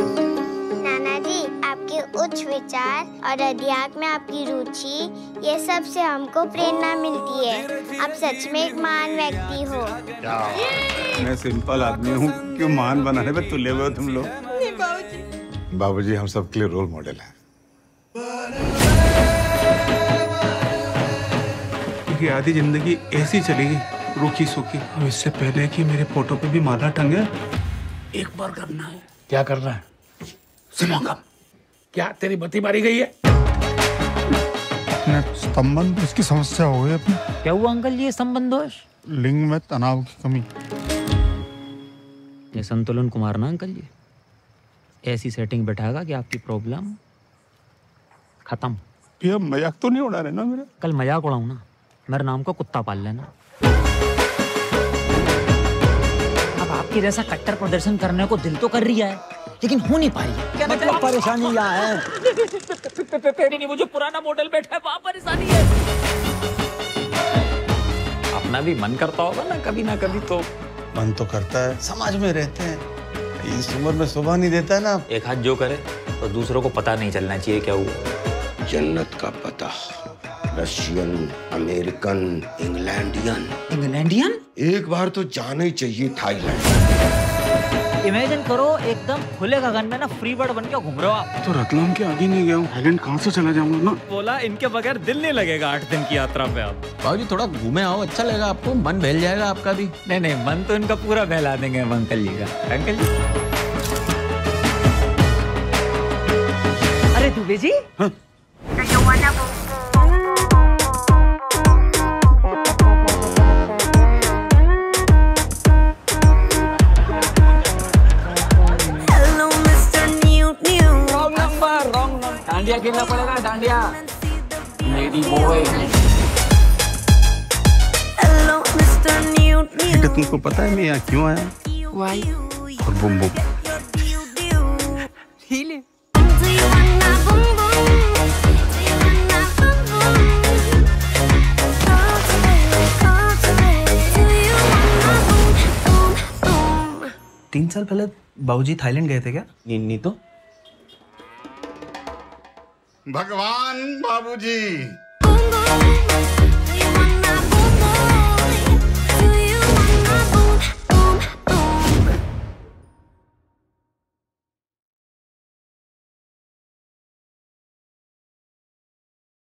नाना जी आपके उच्च विचार और अध्यात्म में आपकी रुचि ये सबसे हमको प्रेरणा मिलती है। आप सच में एक महान व्यक्ति हो। मैं सिंपल आदमी हूँ क्यों महान बनाने पे तुले हुए तुम लोग? बाबूजी। हम सबके लिए रोल मॉडल है। क्योंकि आधी ज़िंदगी ऐसी चलेगी रूखी सूखी। अब इससे पहले कि मेरे फ़ोटो पे भी माला टंगे एक बार करना है। क्या करना है? समागम। क्या तेरी बत्ती मारी गई है? स्तंभन इसकी समस्या हो गई अपनी। क्या हुआ अंकल जी ये संबंध दोष? लिंग में तनाव की कमी। ये संतुलन कुमार ना अंकल जी? ऐसी सेटिंग बैठाएगा कि आपकी प्रॉब्लम खत्म। ये मज़ाक तो नहीं उड़ा रहे ना मेरा? कल मज़ाक उड़ाऊ ना मेरे नाम का कुत्ता पाल लेना। अब आपके जैसा कट्टर प्रदर्शन करने को दिल तो कर रही है। लेकिन हो नहीं पा रही है। मतलब परेशानी यहाँ है। नहीं वो जो पुराना मॉडल बैठा है वहाँ परेशानी है। अपना भी मन करता होगा ना कभी ना कभी तो। मन तो करता है। समाज में रहते हैं। इस उम्र में सुबह नहीं देता है ना। एक हाथ जो करे तो दूसरों को पता नहीं चलना चाहिए क्या हुआ। जन्नत का पता। Russian American Englandian. इंग्लैंडियन? एक बार तो जाना ही चाहिए थाईलैंड। इमेजिन करो एकदम खुले गगन में ना फ्री बर्ड बन के घूम रहे हो आप। तो रतलाम के आगे नहीं गया हूँ कहाँ से चला जाऊँगा ना? बोला इनके बगैर दिल नहीं लगेगा आठ दिन की यात्रा पे आप। बाबूजी थोड़ा घूमे आओ अच्छा लगेगा आपको मन बहल जाएगा आपका भी। नहीं नहीं मन तो इनका पूरा बहला देंगे अंकल जी का। अंकल जी? अरे दुबे जी? डांडिया खेलना पड़ेगा डांडिया। लेडी बॉय तुमको पता है मैं यहाँ क्यों आया? और बुम बुम। तीन साल पहले बाबूजी थाईलैंड गए थे क्या? निन्नी तो। भगवान बाबूजी।